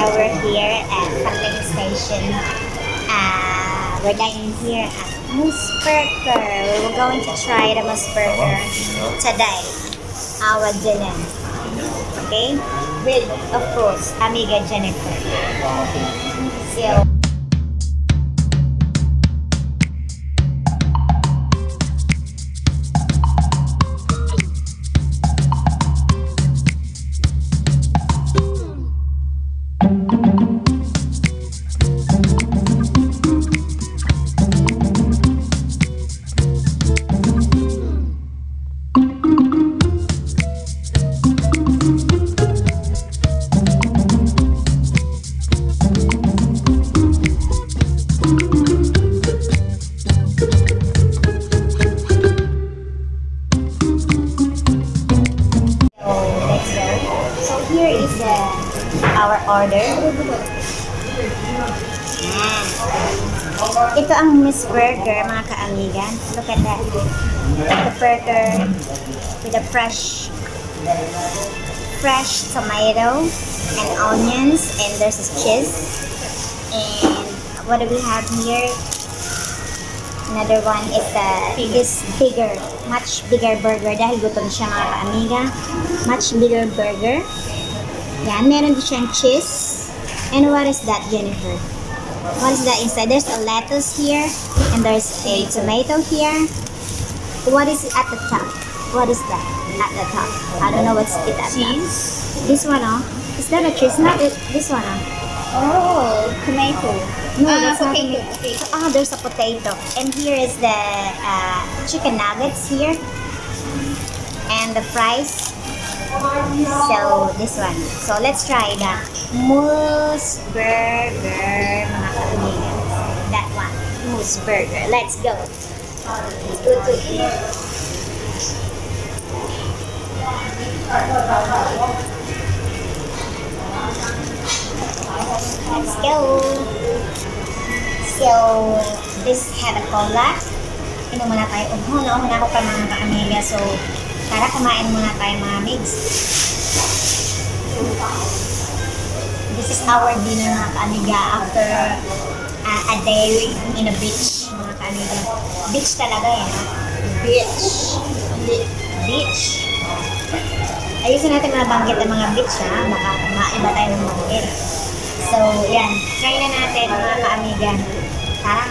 amiga, we're here at Pagling Station. Uh, we're dining here at Moose Burger. We're going to try the Moose Burger today. Our dinner. Okay? With, of course, amiga Jennifer. So, here is uh, our order. Ito ang Miss Burger, mga kaamigan. Look at that. The burger with a fresh fresh tomato and onions and there's cheese. And what do we have here? Another one is the this bigger, much bigger burger dahil gutom siya mga kaamiga. Much bigger burger. Yan, meron din siyang cheese. And what is that, Jennifer? What is that inside? There's a lettuce here and there's a tomato here. What is at the top? What is that at the top? I don't know what's it at the top. Cheese. This one, oh. Is that a cheese? Not it, this one, oh. Oh, tomato. No, Ah, that's not potato, tomato. potato. Ah, there's a potato. And here is the uh, chicken nuggets here. And the fries. So, this one. So, let's try the Moose Burger, mga kaibigan. That one. Moose Burger. Let's go. Let's go to eat. Let's go. So, this had a cola. Inom muna tayo. Nauna na ako pa mga ka-amiga. So, tara kumain muna tayo mga migs. This is our dinner mga ka-amiga after uh, a day in a beach mga ka-amiga. Beach talaga eh. no? Beach. Beach. Ayusin natin mga banggit ng mga beach ha. Baka maiba tayo ng banggit. So, yan. Try na natin mga ka-amiga. Tara.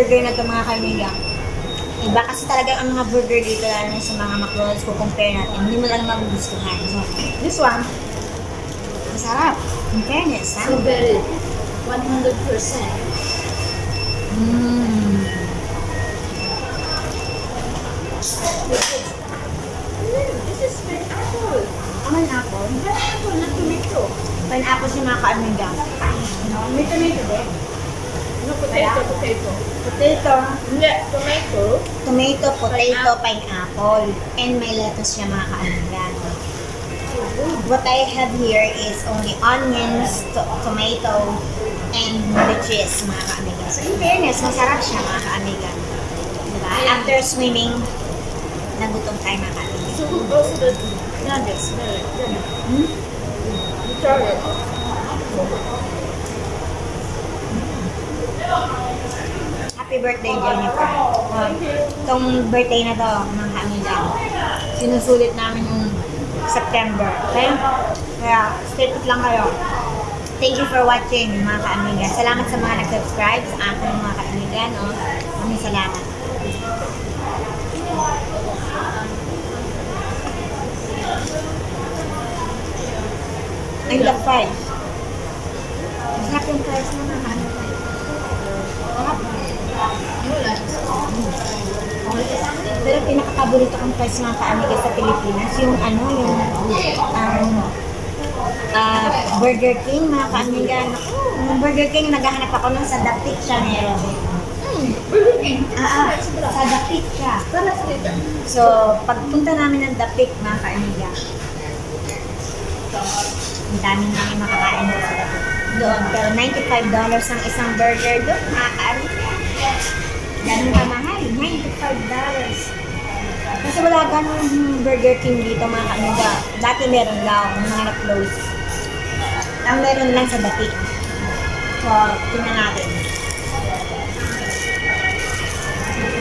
Burger na to mga kaibigan, iba kasi talaga ang mga burger dito lalo na sa mga McDonald's ko compare natin, hindi mo lang magugustuhan. So, this one, masarap. In fairness, ha? So very 100%. Mm. This is pineapple. Aman apple. Pineapple, not tomato. Pineapple siya mga kaibigan. May tomato din. No potato, potato. Potato. Hindi, tomato. Tomato, potato, pineapple. And may lettuce siya mga kaibigan. What I have here is only onions, to- tomato, and the cheese, mga kaamigan. So, in fairness, masarap siya, mga kaamigan. Diba? After swimming, nagutom tayo, mga kaamigan. So who goes to the no. Hmm? Try it. Happy birthday, Jennifer. Itong birthday na to, mga kaamigan, sinusulit namin yung September. Okay? Kaya, stay put lang kayo. Thank you for watching, mga kaamigan. Salamat sa mga nag-subscribe sa aking mga kaamigan. Oh. Maraming salamat. And the fries. Masarap yung fries na mga kaamigan. Sarap. Pero pinaka-paborito kong fries mga kaamiga sa Pilipinas, yung ano, yung um, ah, Burger King, mga kaamiga. Yung Burger King, naghahanap ako nun sa Dapit siya meron. Burger King. Ah, ah, sa. Sana sila. So, pagpunta namin ng Dapit, mga kaamiga, Ang dami namin makakain doon sila doon. Pero $95 ang isang burger doon. Nakakaano. Ganun kamahal. $95. Kasi wala ganun Burger King dito mga kaniga. Dati meron daw, mga na-close. Ang meron lang sa dati. So, tingnan natin.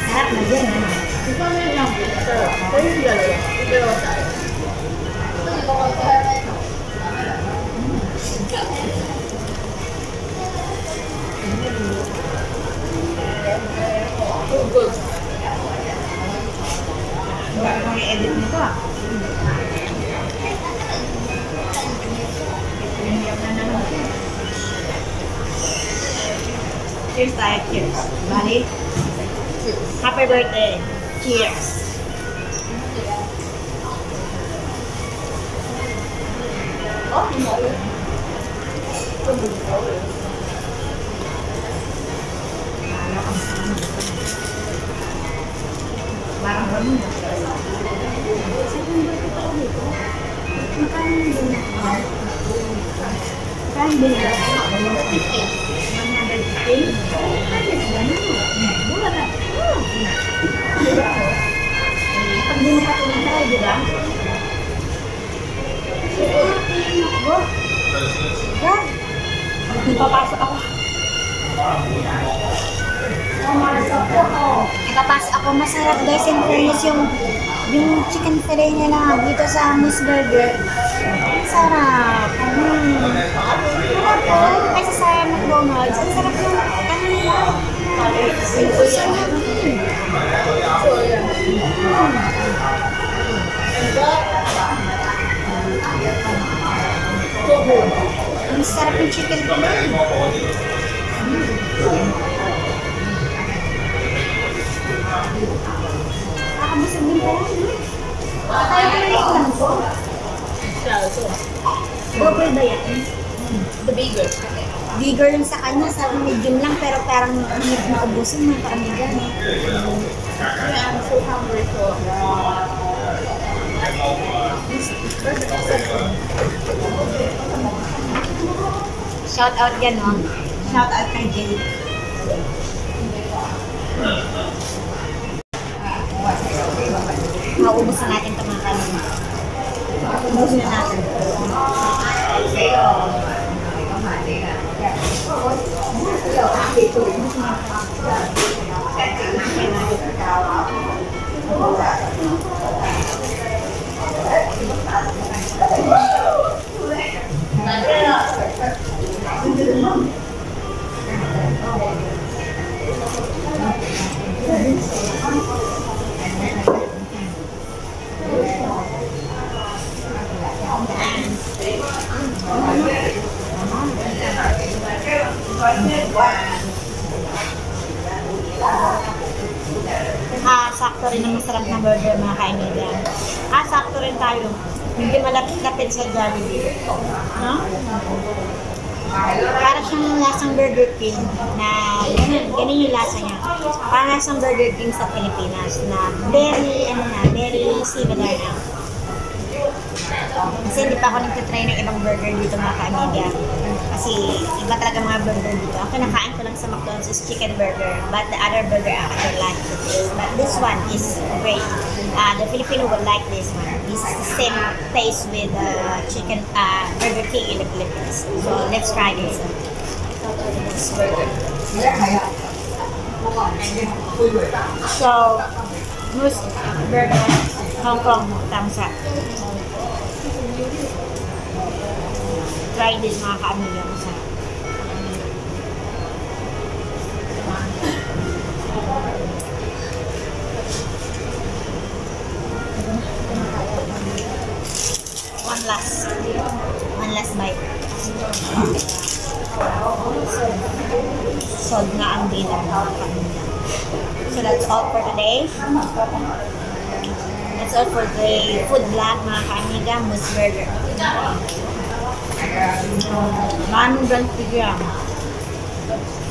Sarap na din, ano? Ito yung lang. Sarap. Pero hindi talaga. Pero tayo. Oh, Cheers tayo, cheers. Bali? Happy birthday. Cheers. Parang ganun. Magkano din na? 115? Patulong tayo, di ba? Go. Yan. Ipapasok ako. Ipapasok ako. Masarap guys. In fairness yung yung chicken fillet niya na dito sa Miss Burger. Ang sarap yung chicken fillet. Nakakabusog din pala. Tayo ko na yung lang po. Yeah, so, Double ba yan? the bigger. Bigger yung sa kanya, sa medium lang, pero parang hirap na ubusin mga kaamigan. Yeah, I'm so hungry so. Shout out yan, no? Shout out kay Jay. Maubos na natin Ah, sakto rin ang masarap na burger mga kaibigan. Ah, sakto rin tayo. Hindi malapit-lapit sa Jollibee. No? Para siyang lasang Burger King na ganun, ganun yung lasa niya. Para lasang Burger King sa Pilipinas na very, ano na, very similar na. Kasi hindi pa ako nagtitry ng ibang burger dito mga kaamiga. Kasi iba talaga mga burger dito. Ang kinakain ko lang sa McDonald's is chicken burger. But the other burger I actually like. But this one is great. Uh, the Filipino would like this one. This same taste with uh, chicken uh, Burger King in the Philippines. So let's try this. So, Moose Burger, Hong Kong, thumbs up. Try this mga kaamiga mo sa So that's all for today. That's all for the food vlog mga kaamiga, Moose Burger. Maraming branch bigyan.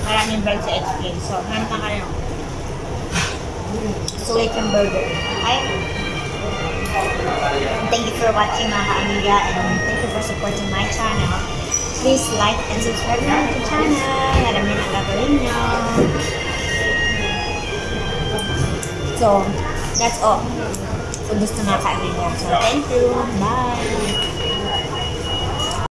Maraming branch sa HK. So, hanta kayo. Sulit yung burger. Okay? Thank you for watching mga ka-amiga and thank you for supporting my channel. Please like and subscribe to channel. Marami na gagawin nyo. So, that's all. So, gusto mga ka-amiga. So, thank you. Bye!